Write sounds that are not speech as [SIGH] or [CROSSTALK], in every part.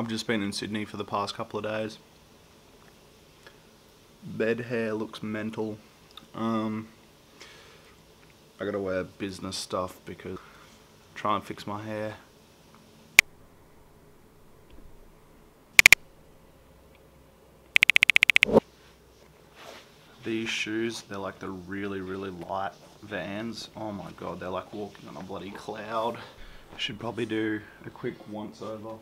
I've just been in Sydney for the past couple of days. Bed hair looks mental. Um, I gotta wear business stuff because try and fix my hair. These shoes, they're like the really, really light Vans. Oh my god, they're like walking on a bloody cloud. Should probably do a quick once over.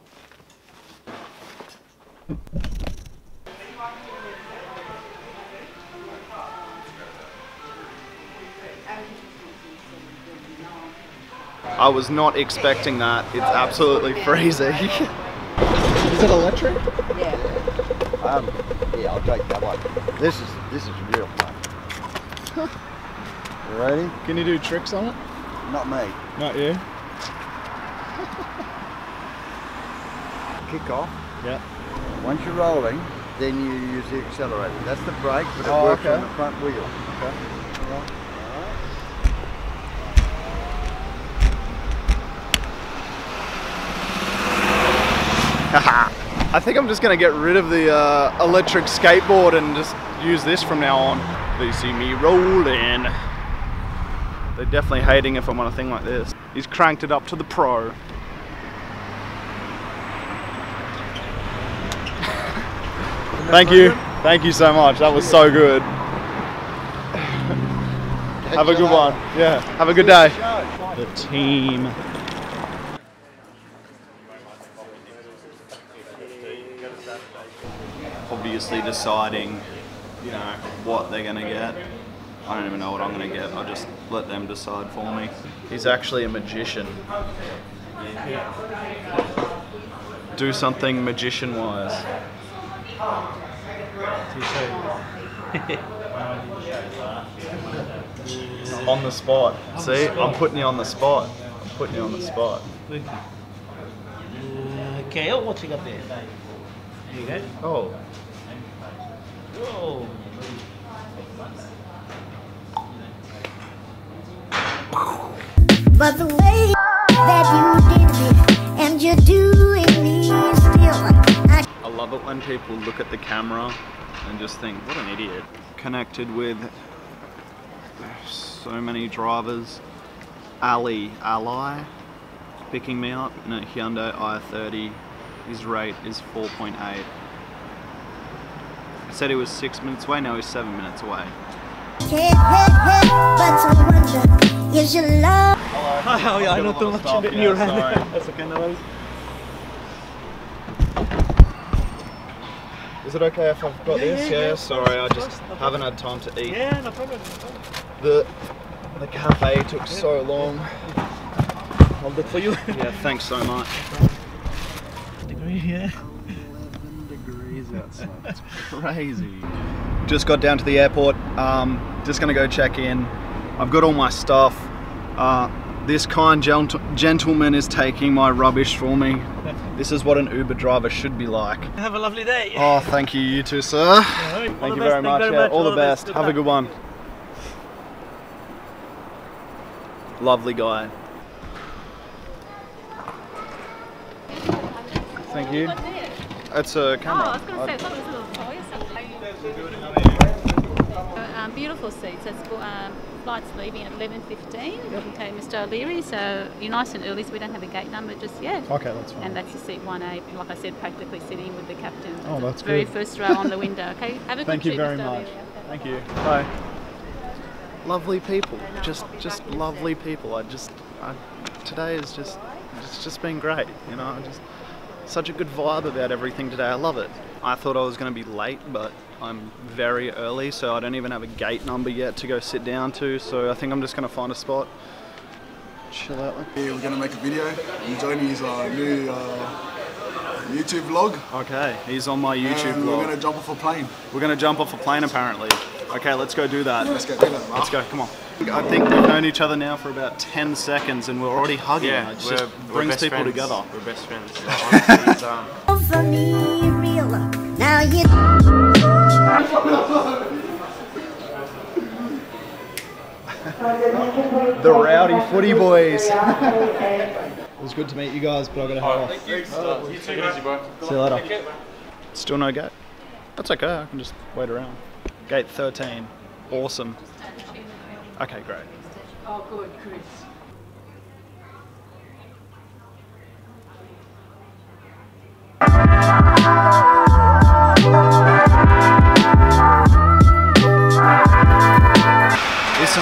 I was not expecting that. It's absolutely freezing. [LAUGHS] [LAUGHS] Is it electric? Yeah. Um, yeah, I'll take that one. This is this is real fun. you [LAUGHS] ready? Can you do tricks on it? Not me. Not you. Kick off. Yeah. Once you're rolling, then you use the accelerator. That's the brake, but it Oh, works okay. on the front wheel. Okay. [LAUGHS] I think I'm just gonna get rid of the uh, electric skateboard and just use this from now on. They see me rolling. They're definitely hating if I'm on a thing like this. He's cranked it up to the pro. Thank you. Thank you so much. That was so good. Have a good one. Yeah. Have a good day. The team. Obviously deciding, you know, what they're gonna get. I don't even know what I'm gonna get. I'll just let them decide for me. He's actually a magician. Do something magician wise. On the spot. See, I'm putting you on the spot. I'm putting you on the spot. Okay, uh, oh, what you got there? There you go. Oh, Whoa. But the way that you did me and you're doing me still, I I love it when people look at the camera and just think, what an idiot. Connected with so many drivers. Ali Ally picking me up in a Hyundai i30. His rate is 4.8. I said he was six minutes away, now he's seven minutes away. can't help but to wonder, is your love Oh, yeah, too much in your hand. [LAUGHS] That's okay, no worries. Is it okay if I've got Yeah, this? yeah, Yeah, sorry, I just no haven't had time to eat. Yeah, no problem. No problem. The the cafe took so long. Hold it for you. Yeah, thanks so much. Degree, yeah. degrees outside. It's crazy. Just got down to the airport. Um, just gonna go check in. I've got all my stuff. Uh, this kind gent- gentleman is taking my rubbish for me. This is what an Uber driver should be like. Have a lovely day. Oh, thank you, you too, sir. All Thank you best, very thank much. very yeah, much. all the best. Good Have a good one. Lovely guy. Thank you. It's a Oh, camera. was Um, beautiful seats. That's um, flight's leaving at 11.15. Okay, Mr. O'Leary, so you're nice and early, so we don't have a gate number just yet. Okay, that's fine. And that's your seat 1A, like I said, practically sitting with the captain. Oh, The that's Very good. first row on the window, okay? [LAUGHS] Have a good day. Thank good you very Mr. much. Okay. Thank you. Bye. Lovely people. Just just lovely people. I just I, today is just it's just been great. You know, I just such a good vibe about everything today. I love it. I thought I was going to be late, but I'm very early, so I don't even have a gate number yet to go sit down to. So I think I'm just going to find a spot, chill out. Yeah, we're gonna make a video. I'm joining his uh, new uh, YouTube vlog. Okay, he's on my YouTube and vlog. We're gonna jump off a plane. We're gonna jump off a plane apparently. Okay, let's go do that. Let's go do that. Let's go, come on. I think we've known each other now for about 10 seconds and we're already hugging. Yeah, it we're, just we're brings best people friends. together. We're best friends. [LAUGHS] Honestly, it's, um, [LAUGHS] The rowdy footy boys. [LAUGHS] It was good to meet you guys, but I gotta head off. Take it easy, bro. See you later. Still no gate. That's okay. I can just wait around. Gate 13. Awesome. Okay, great. Oh, good, Chris. This is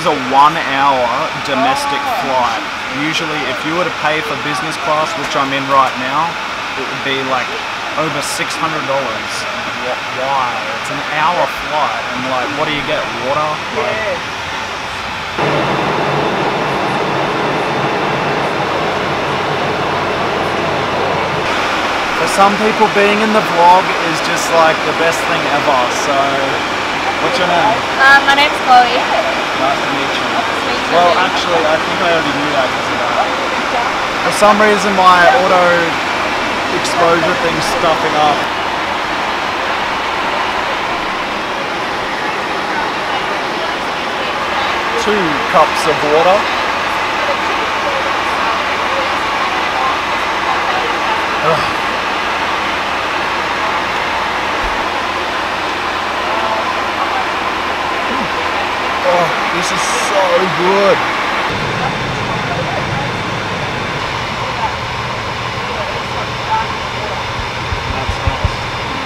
a one hour domestic flight. Usually, if you were to pay for business class, which I'm in right now, it would be like over $600. Wh- Why? It's an hour flight, and like, what do you get? Water? Like, For some people, being in the vlog is just like the best thing ever. So, what's your name? Uh, my name's Chloe. Nice to meet you. Well, actually, I think I already knew that because. For some reason, my auto exposure thing's stuffing up. Two cups of water. Ugh. Oh, this is so good.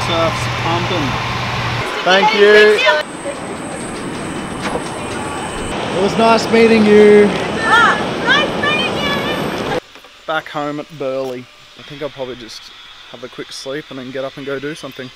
Surf's pumping. Thank you. It was ah, nice meeting you. Back home at Burleigh. I think I'll probably just have a quick sleep and then get up and go do something.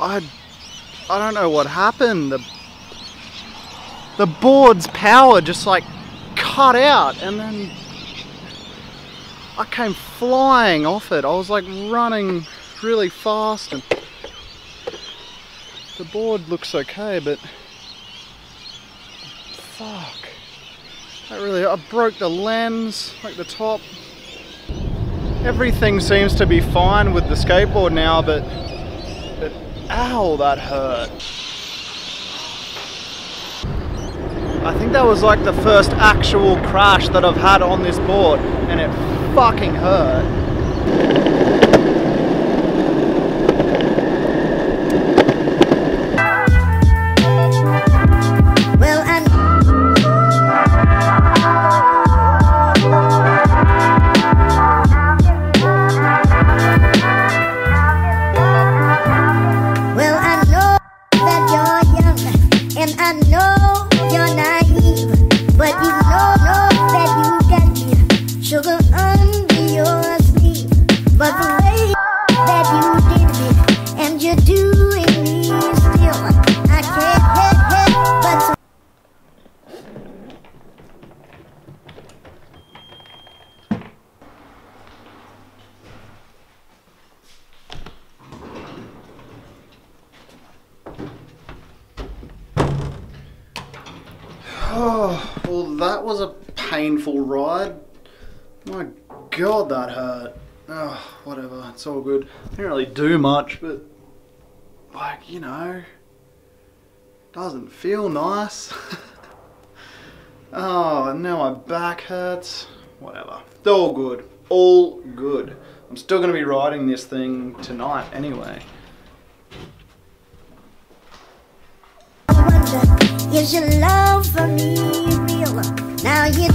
I, I don't know what happened. The, the board's power just like cut out and then I came flying off it. I was like running really fast and the board looks okay, but fuck. I really, I broke the lens, like the top. Everything seems to be fine with the skateboard now, but but ow, that hurt. I think that was like the first actual crash that I've had on this board, and it fucking hurt. Oh, [SIGHS] well, that was a painful ride. My god, that hurt. Oh, whatever, it's all good. I Didn't really do much, but like, you know, doesn't feel nice. [LAUGHS] oh, and now my back hurts. Whatever. All good. All good. I'm still going to be riding this thing tonight anyway. is your love for me real? Now you